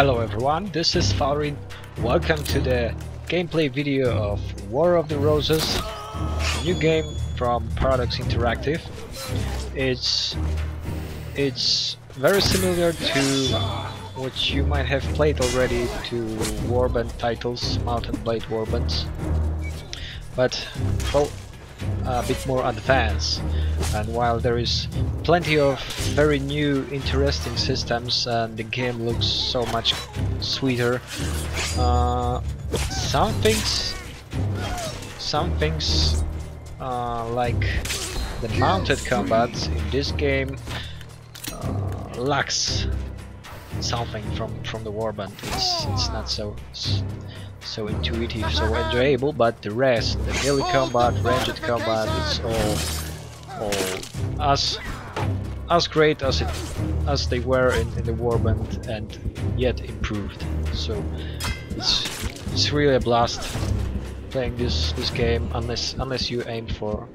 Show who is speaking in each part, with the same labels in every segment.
Speaker 1: Hello everyone, this is Falrinth. Welcome to the gameplay video of War of the Roses, new game from Paradox Interactive. It's it's very similar to uh, what you might have played already to Warband titles, Mount & Blade Warbands, but well, a bit more advanced. And while there is plenty of very new interesting systems and the game looks so much sweeter uh, some things some things uh, like the mounted combat in this game uh, lacks something from from the warband it's it's not so so intuitive, so enjoyable, but the rest, the melee combat, ranged combat, it's all, all as as great as it as they were in, in the Warband and yet improved. So it's it's really a blast playing this this game unless unless you aim for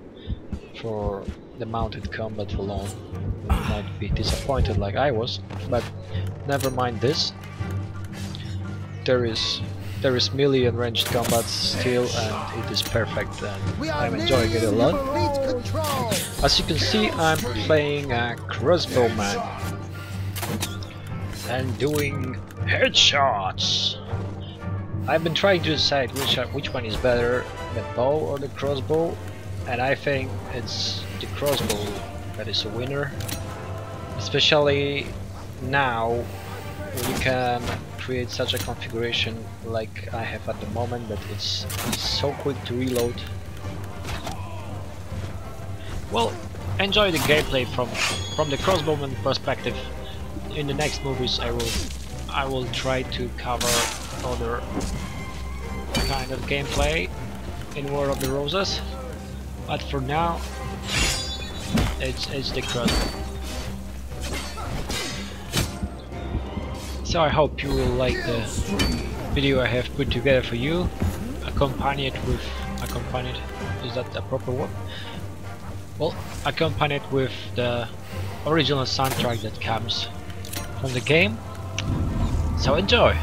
Speaker 1: for the mounted combat alone. You might be disappointed like I was, but never mind this. There is there is melee and ranged combat still and it is perfect and I'm enjoying it a lot. As you can see I'm playing a crossbowman and doing headshots. I've been trying to decide which which one is better, the bow or the crossbow, and I think it's the crossbow that is a winner. Especially now you can create such a configuration like I have at the moment that it's, it's so quick to reload. Well, enjoy the gameplay from from the crossbowman perspective. In the next movies I will I will try to cover other kind of gameplay in War of the Roses. But for now it's it's the crossbow. So I hope you will like the video I have put together for you, accompanied with, accompanied, is that the proper word? Well, accompanied with the original soundtrack that comes from the game. So enjoy!